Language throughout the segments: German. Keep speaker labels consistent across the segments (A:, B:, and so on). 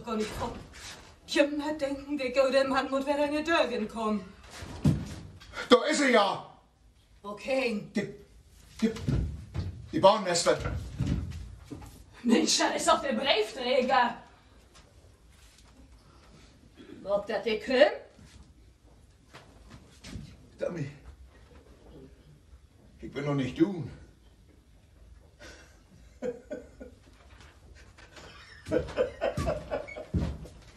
A: doch gar nicht kommen. Ich hab mir denken, der gute Mann muss wieder in Dörgen kommen.
B: Da ist er ja!
A: Okay.
B: Die, die, die Bahnmeister.
A: Mensch, das ist doch der Briefträger. Ob das der kommt?
B: Dummy. Ich bin noch nicht du.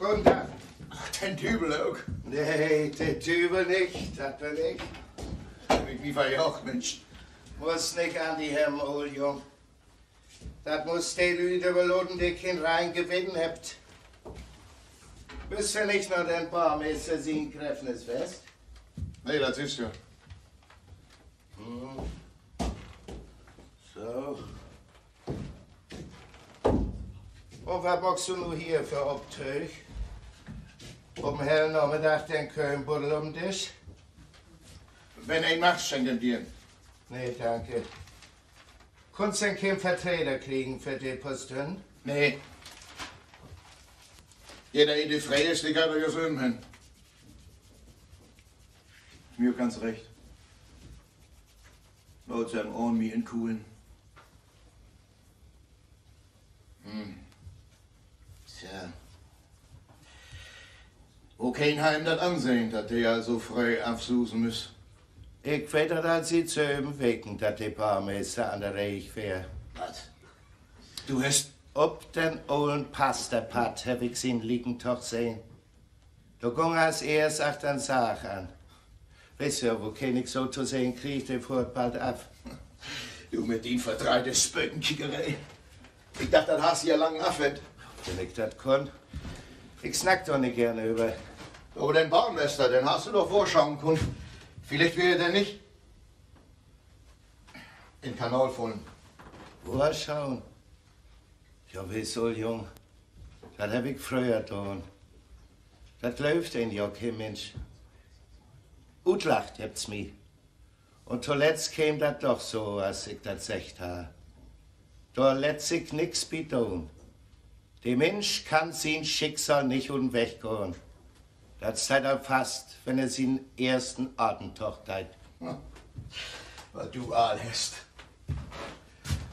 C: Guten Tag.
B: Den Dübel auch.
C: Nee, der Dübel nicht, das bin ich.
B: Hab ich mich verjagt, Mensch.
C: Muss nicht an die Hemmen, Oljung. Das muss die Leute überladen, die kein rein Gewinn habt. Bist du nicht noch den Barmeister sehen, Kräfnis fest?
B: Nee, das ist ja.
C: Hm. So. Machst du nun hier für Obtüch? Um hellen Nachmittag den Kölnbuddel um dich?
B: Wenn ein macht, schenken dir.
C: Nee, danke. Kannst du denn keinen Vertreter kriegen für die Posten?
B: Nee. Jeder in die Freie ist, die kann so hin. Mir ganz recht. Laut seinem Ohren mir in Kuhlen. Hm. Tja. Wo kein Heim das ansehen, dass der ja so frei absusen muss.
C: Ich weiß, dass sie zu ihm wecken, dass die Barmeister an der Reich wär.
B: Was? Du hast.
C: Ob den olden Pasterpat hab ich ihn liegen doch sehen. Du ging als erst acht an Sach an. Weißt du, wo ich so zu sehen kriegt, der fuhrt bald ab.
B: Du mit den verdreite Spöckenkickerei. Ich dachte, das hast du ja lang Affet.
C: Wenn ich das kann. Ich snack doch nicht gerne über.
B: Aber den Baumeister, den hast du doch vorschauen können. Vielleicht wäre der nicht in Kanal fallen.
C: Vorschauen. Ja, wieso, Jung? Das hab ich früher getan. Das läuft ein ja kein Mensch. Utlacht habt's mich. Und zuletzt käm das doch so, als ich das secht ha. Da lässt sich nix betun. Der Mensch kann sein Schicksal nicht unweggehen. Das seid er fast, wenn er seinen ersten Atemtocht hat.
B: Was du all hast.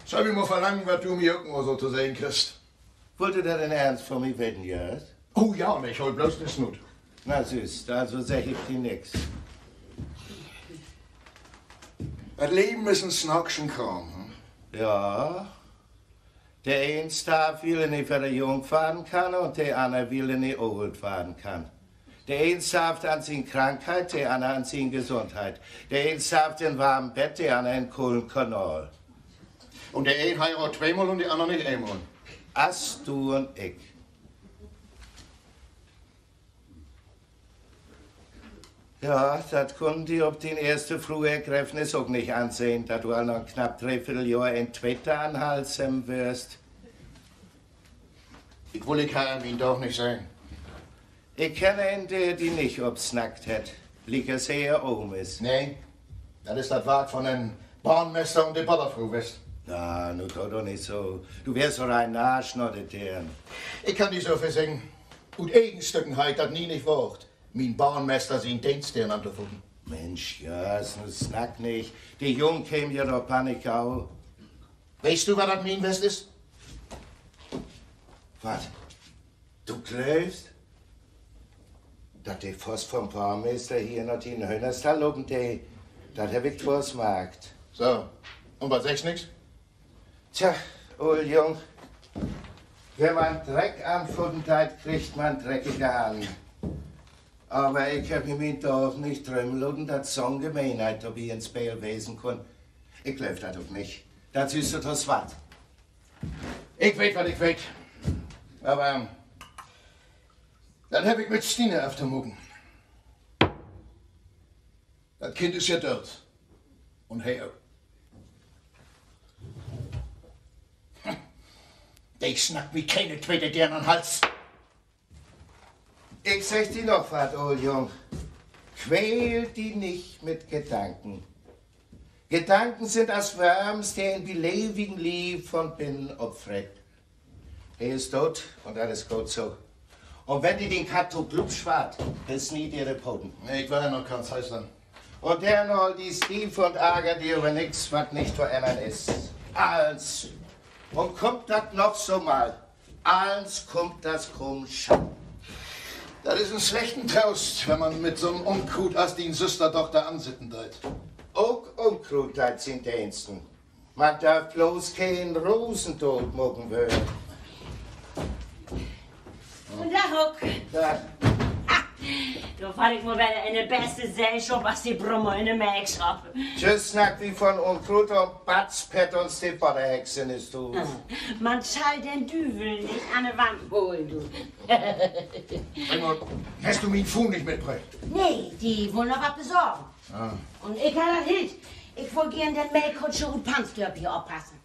B: Soll ich mal verlangen, was du mir irgendwo so zu sehen kriegst?
C: Wollte der denn ernst von mir wetten, Jörg?
B: Oh ja, mich hol bloß das Nut.
C: Na süß, also sag ich dir nix.
B: Das Leben ist ein Snackschen Kram. Hm?
C: Ja. Der ein darf will nicht, weil er jung fahren kann, und der andere will nicht alt fahren kann. Der eine saft an seine Krankheit, der andere an seine Gesundheit. Der eine saft in warmem Bett, der andere in kohlen Kanal.
B: Und der eine heiratet zweimal und die andere nicht einmal.
C: As du und ich. Ja, das konnten die ob den ersten Frühergriffnis auch nicht ansehen, da du noch knapp dreiviertel Jahr in Twitter anhalsen wirst.
B: Ich will ich kann ihn doch nicht sein.
C: Ich kenne einen, der die nicht obsnackt hat. Liegt sehr oben ist.
B: Nee, das ist das Werk von einem Bahnmeister und der Ballerfrau, weißt
C: Na, nu tu doch nicht so. Du wärst doch ein Arsch, noch der.
B: Ich kann die so versingen. Und Egenstückenheit, das nie nicht wort. Mein Bahnmeister sind Dienst der an der Fugen.
C: Mensch, ja, so snack nicht. Die Jung käme ja doch Panik auch.
B: Weißt du, was das mein West ist?
C: Was? Du glaubst? Dass die Voss vom Baumeister hier noch in Hönnerstall oben, die, das hab ich gemerkt.
B: So, und was du nix?
C: Tja, old Jung, wenn man Dreck am Futten hat, kriegt man dreckige Hand. Aber ich hab meinem Dorf nicht träumen lassen, dass so eine Gemeinheit ob ich ins Bär wesen kann. Ich glaub das doch nicht. Das ist doch das was.
B: Ich weet, was ich weet. Aber, dann hab ich mit Stine auf der Mucken. Das Kind ist ja dort. Und hey. Hm. Ich schnack wie keine zweite gern an den Hals.
C: Ich sag dir noch was, old Jung. Quäl die nicht mit Gedanken. Gedanken sind das Wärmste in belebigen Lieb von Binnen opfert. Er ist tot und alles gut so. Und wenn die den Kato glubsch wart, ist nie ihre Poten.
B: Nee, ich war ja noch kein Heißland.
C: Und der noch die Stief und ärger die über nix, was nicht verändern ist. Als. Und kommt das noch so mal. Als kommt das Schatten.
B: Das ist ein schlechten Trost, wenn man mit so einem Unkrut als die Süstertochter ansitten deit.
C: Auch Unkrutheit sind Diensten. Man darf bloß keinen Rosentod mogen wollen.
D: Und da hock.
C: Da,
D: Da val ik me wel in de beste zijshop als die brommer in de melkshop.
C: tschüss, snack wie von Unkrut und Batzpett und Stipperhexen ist du.
D: Man zal den Düvel nicht an de Wand holen, du.
B: Raymond, hast du mein Fuh nicht mitgebracht?
D: Nee, die wollen noch was besorgen. Und ich kann das nicht. Ich will gern den Melkkutscher und Panzlöp hier aufpassen.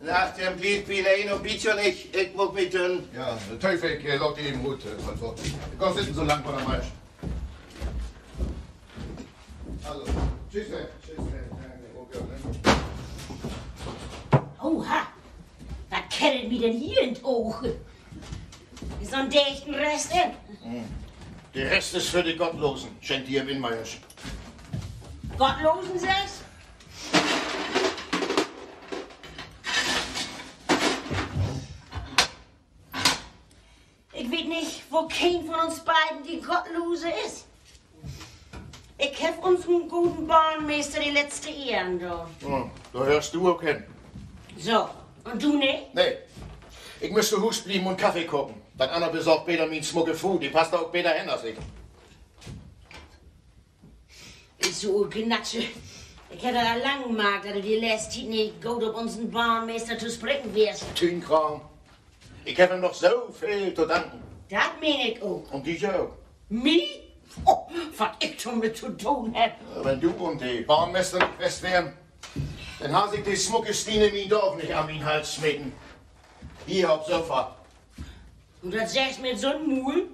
C: Nach dem Lied will er ihn und bitte nicht. Ich muss mit den.
B: Ja, der Teufel, ich lock dir eben gut. vor. Du kannst sitzen so lang vor der Marsch. Also, tschüss, tschüss. ne?
D: Oha, was kettelt mir denn hier in die Augen? So ein dichten Rest in.
B: Der Rest ist für die Gottlosen, schenkt ihr Winmeiers.
D: Gottlosen sechs? Wo kein von uns beiden die Gottlose ist. Ich hab unseren guten Bahnmeister die letzte Ehren, du.
B: Hm, da hörst du auch hin.
D: So, und du nicht?
B: Nee, ich müsste Hus blieben und Kaffee kochen. Dann einer besorgt Peter mein Smucke Fu, die passt auch Peter hin als ich.
D: So Gnatsche. Ich hätte da lang gemacht, dass du die letzte Zeit nicht gut auf unseren Bahnmeister zu sprechen wärst.
B: Tünkram. Ich habe ihm noch so viel zu danken.
D: Das meine ich auch.
B: Und dich auch.
D: Mi? Oh, ich schon mit zu tun hab.
B: Wenn du und die Bahnmeister fest wären, dann has ich die Smucke Stine mein Dorf nicht an meinen Hals schmecken. Hier auf Sofa.
D: Und das sagst mit so einem Mul?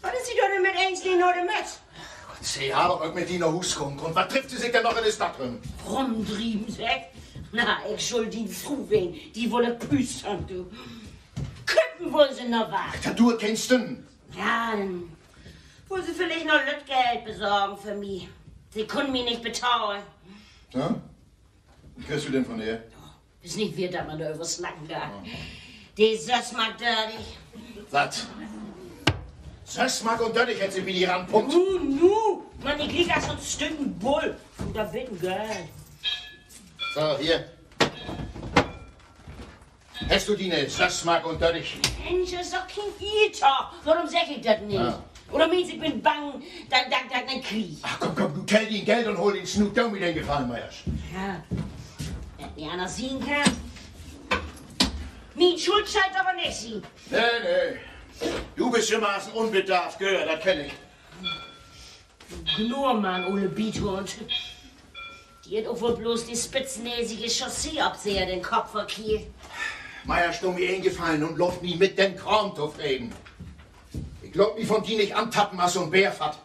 D: Was ist sie nicht mit Ängstling oder mit?
B: Sie haben auch mit ihnen Hus kommen. Und was trifft sie sich denn noch in der Stadt drin?
D: Rumtrieben, sag. Na, ich schuld die Frau wen, die wolle püstern, du. Köppen wohl sie noch was.
B: Da du kennst du.
D: Ja, dann wohl sie vielleicht noch Lütgeld besorgen für mich. Sie können mich nicht bezahlen.
B: Ja? Was kriegst du denn von ihr?
D: Ist nicht wir da mal da übers Nacken da. Die Söss mag dirty.
B: Was? Sechsmark und Döttig hätte sie wie die ranpumpt.
D: Nu, nu! Man, ich lieg als so ein Stück Bull. Und da wird ein Geld.
B: So, hier. Hast du die nicht? Sechsmark und Döttig?
D: Mensch, das kein Eater. Warum sag ich das nicht?
B: Ja.
D: Oder meinst du, ich bin bang, da, da, da, da Krieg?
B: Ach komm, komm, du tell ihn Geld und hol den Snoop Down mit den Gefallen, Meyers.
D: Ja. Wenn die einer sehen kann. Mein Schuld scheint aber nicht sie.
B: Nee, nee. Du bist jemals unbedarft, gehört, das kenn ich.
D: Gnurmann, Ole Biethund. Die hat auch wohl bloß die spitznäsige Chausseeabseher den Kopf verkehrt.
B: Meier stumm mir eingefallen und läuft nie mit den Korntopf reden. Ich glaub mich von die nicht antappen, als so ein Bärfat.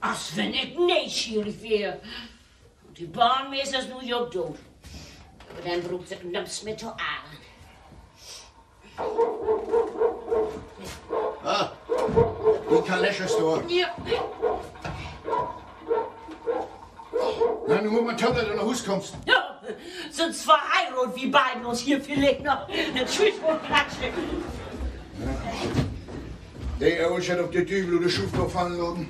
D: Ach, wenn ich neugierig wäre. Und die Bahnmeister ist nur jo tot. Aber dann braucht sie knaps mit zu Ahren.
B: Ah, die kein Lächeln stå.
D: Ja.
B: Na, nu må man tage dig, når hus kommst.
D: ja. Sonst verheiraten wir beiden uns hier vielleicht noch. Na, tschüss, wohl Klatsche.
B: Det er jo ikke, at det dyvel, du schuf på falden, Loden.